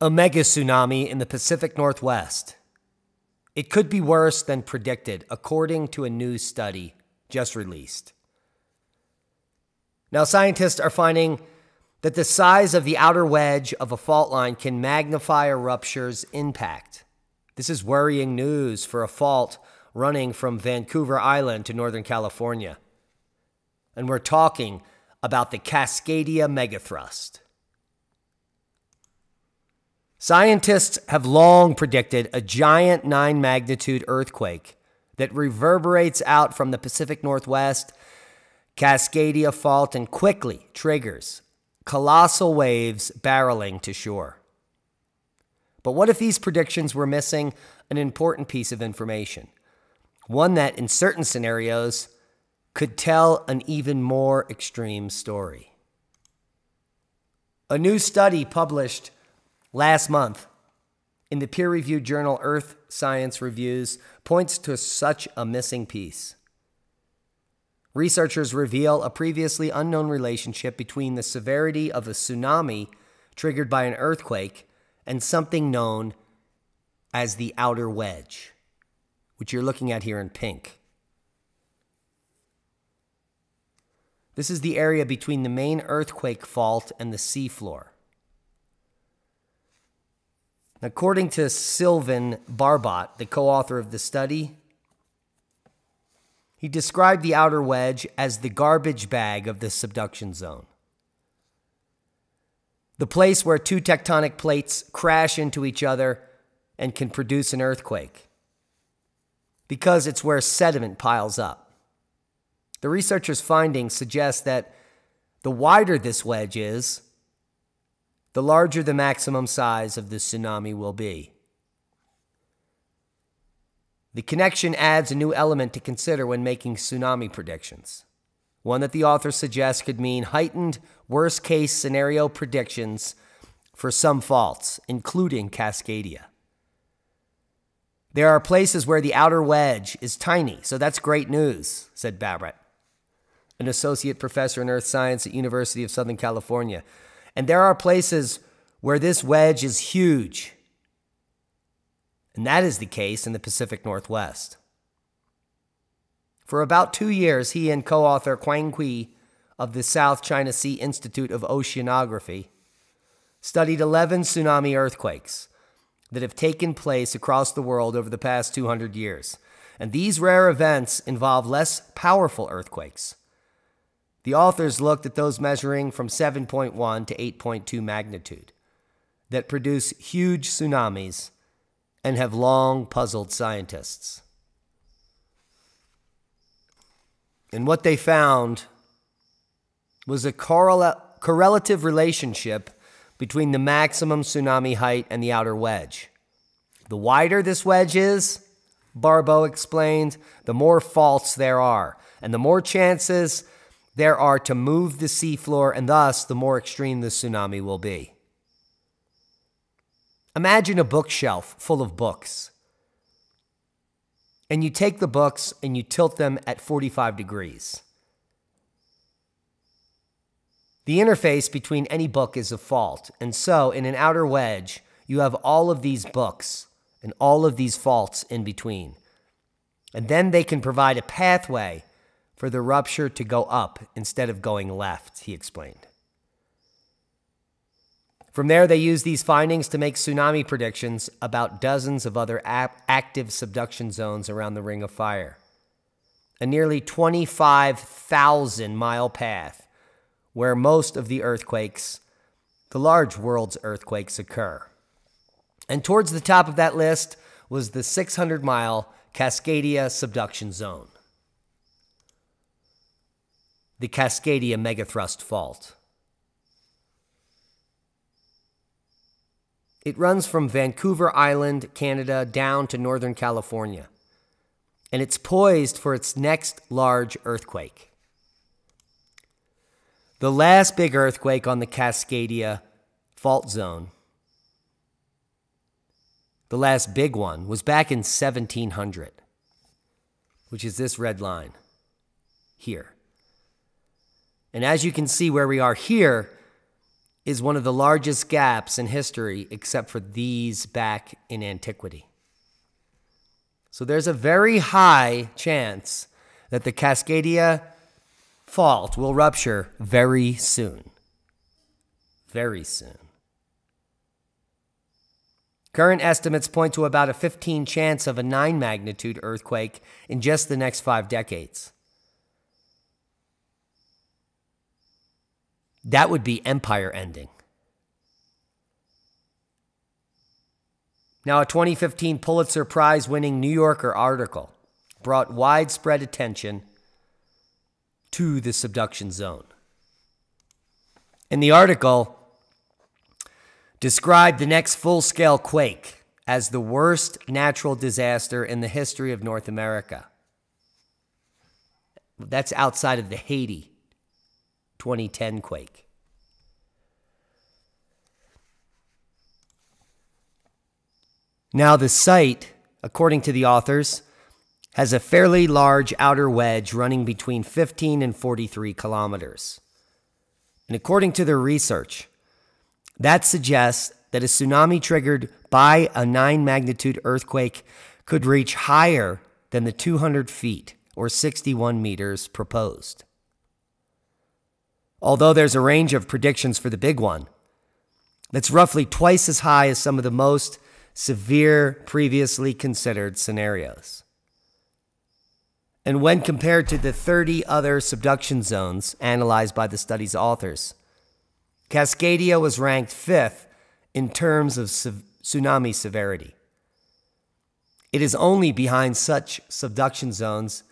A mega tsunami in the Pacific Northwest. It could be worse than predicted, according to a new study just released. Now, scientists are finding that the size of the outer wedge of a fault line can magnify a rupture's impact. This is worrying news for a fault running from Vancouver Island to Northern California. And we're talking about the Cascadia megathrust. Scientists have long predicted a giant 9 magnitude earthquake that reverberates out from the Pacific Northwest Cascadia Fault and quickly triggers colossal waves barreling to shore. But what if these predictions were missing an important piece of information? One that, in certain scenarios, could tell an even more extreme story. A new study published last month in the peer reviewed journal Earth Science Reviews points to such a missing piece. Researchers reveal a previously unknown relationship between the severity of a tsunami triggered by an earthquake and something known as the outer wedge, which you're looking at here in pink. This is the area between the main earthquake fault and the seafloor. According to Sylvain Barbot, the co author of the study, he described the outer wedge as the garbage bag of the subduction zone. The place where two tectonic plates crash into each other and can produce an earthquake. Because it's where sediment piles up. The researchers' findings suggest that the wider this wedge is, the larger the maximum size of the tsunami will be. The connection adds a new element to consider when making tsunami predictions. One that the author suggests could mean heightened worst case scenario predictions for some faults, including Cascadia. There are places where the outer wedge is tiny, so that's great news, said Barbot, an associate professor in earth science at University of Southern California. And there are places where this wedge is huge. And that is the case in the Pacific Northwest. For about two years, he and co author Quang Kui of the South China Sea Institute of Oceanography studied 11 tsunami earthquakes that have taken place across the world over the past 200 years. And these rare events involve less powerful earthquakes. The authors looked at those measuring from 7.1 to 8.2 magnitude that produce huge tsunamis and have long puzzled scientists. And what they found was a correla- correlative relationship between the maximum tsunami height and the outer wedge. The wider this wedge is, Barbot explained, the more faults there are, and the more chances there are to move the seafloor, and thus the more extreme the tsunami will be. Imagine a bookshelf full of books. And you take the books and you tilt them at 45 degrees. The interface between any book is a fault. And so, in an outer wedge, you have all of these books and all of these faults in between. And then they can provide a pathway for the rupture to go up instead of going left, he explained. From there, they use these findings to make tsunami predictions about dozens of other ap- active subduction zones around the Ring of Fire. A nearly 25,000 mile path where most of the earthquakes, the large world's earthquakes, occur. And towards the top of that list was the 600 mile Cascadia subduction zone, the Cascadia megathrust fault. It runs from Vancouver Island, Canada, down to Northern California. And it's poised for its next large earthquake. The last big earthquake on the Cascadia fault zone, the last big one, was back in 1700, which is this red line here. And as you can see where we are here, is one of the largest gaps in history, except for these back in antiquity. So there's a very high chance that the Cascadia fault will rupture very soon. Very soon. Current estimates point to about a 15 chance of a 9 magnitude earthquake in just the next 5 decades. That would be empire ending. Now, a 2015 Pulitzer Prize winning New Yorker article brought widespread attention to the subduction zone. In the article, described the next full scale quake as the worst natural disaster in the history of North America. That's outside of the Haiti 2010 quake. Now, the site, according to the authors, has a fairly large outer wedge running between 15 and 43 kilometers. And according to their research, that suggests that a tsunami triggered by a 9 magnitude earthquake could reach higher than the 200 feet or 61 meters proposed. Although there's a range of predictions for the big one, that's roughly twice as high as some of the most severe previously considered scenarios. And when compared to the 30 other subduction zones analyzed by the study's authors, Cascadia was ranked fifth in terms of tsunami severity. It is only behind such subduction zones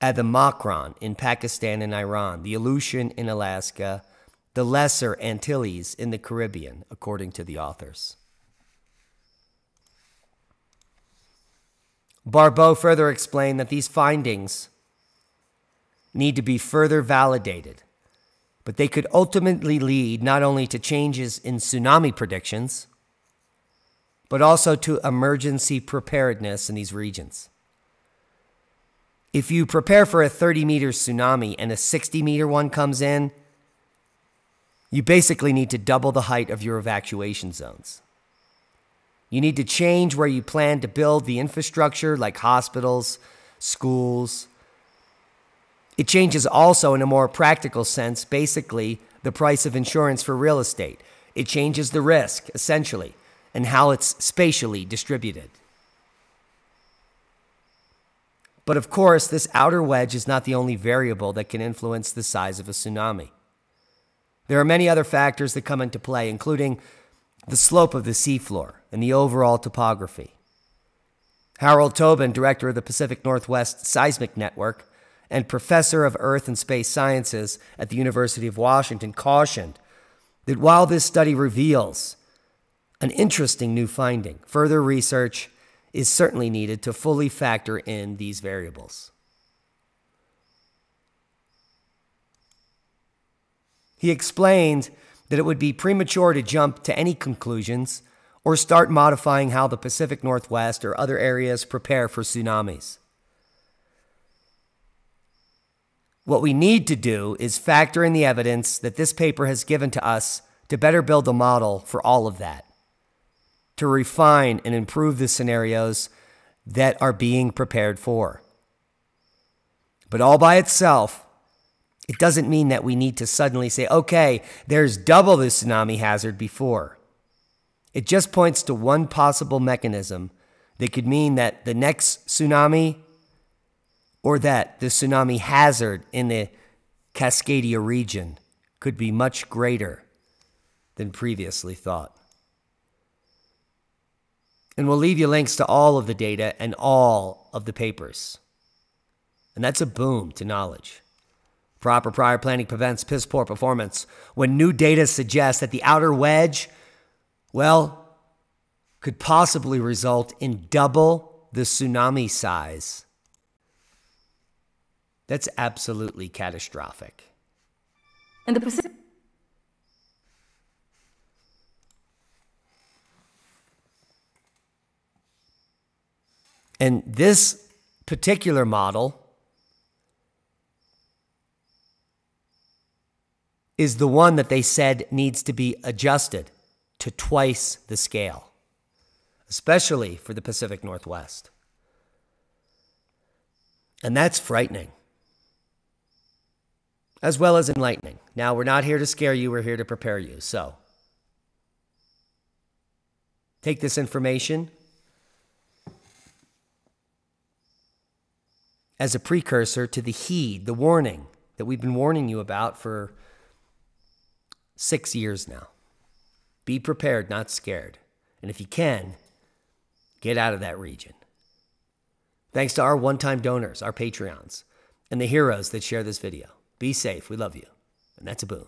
at the Makran in Pakistan and Iran, the Aleutian in Alaska, the Lesser Antilles in the Caribbean, according to the authors. Barbot further explained that these findings need to be further validated, but they could ultimately lead not only to changes in tsunami predictions, but also to emergency preparedness in these regions. If you prepare for a 30 meter tsunami and a 60 meter one comes in, you basically need to double the height of your evacuation zones. You need to change where you plan to build the infrastructure like hospitals, schools. It changes also, in a more practical sense, basically the price of insurance for real estate. It changes the risk, essentially, and how it's spatially distributed. But of course, this outer wedge is not the only variable that can influence the size of a tsunami. There are many other factors that come into play, including the slope of the seafloor, and the overall topography. Harold Tobin, director of the Pacific Northwest Seismic Network and professor of Earth and Space Sciences at the University of Washington, cautioned that while this study reveals an interesting new finding, further research is certainly needed to fully factor in these variables. He explained that it would be premature to jump to any conclusions or start modifying how the Pacific Northwest or other areas prepare for tsunamis. What we need to do is factor in the evidence that this paper has given to us to better build a model for all of that, to refine and improve the scenarios that are being prepared for. But all by itself, it doesn't mean that we need to suddenly say, okay, there's double the tsunami hazard before. It just points to one possible mechanism that could mean that the next tsunami or that the tsunami hazard in the Cascadia region could be much greater than previously thought. And we'll leave you links to all of the data and all of the papers. And that's a boom to knowledge. Proper prior planning prevents piss poor performance. When new data suggests that the outer wedge, well, could possibly result in double the tsunami size. That's absolutely catastrophic. In the Pacific. And this particular model is the one that they said needs to be adjusted to twice the scale, especially for the Pacific Northwest. And that's frightening, as well as enlightening. Now, we're not here to scare you, we're here to prepare you. So, take this information as a precursor to the heed, the warning that we've been warning you about for six years now. Be prepared, not scared. And if you can, get out of that region. Thanks to our one time donors, our Patreons, and the heroes that share this video. Be safe. We love you. And that's a boom.